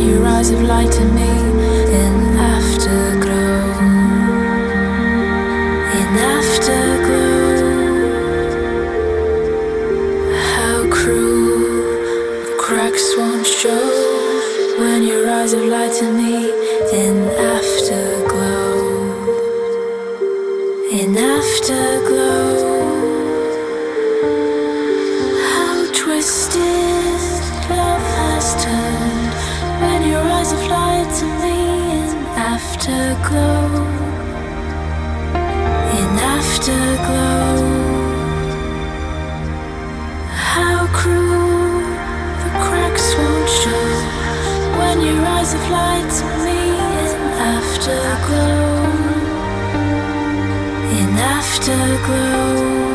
your eyes have lied to me in afterglow. In afterglow. How cruel the cracks won't show when your eyes have lied to me in afterglow. In afterglow. Afterglow. In afterglow. How cruel the cracks won't show when your eyes have lied to me in afterglow. In afterglow.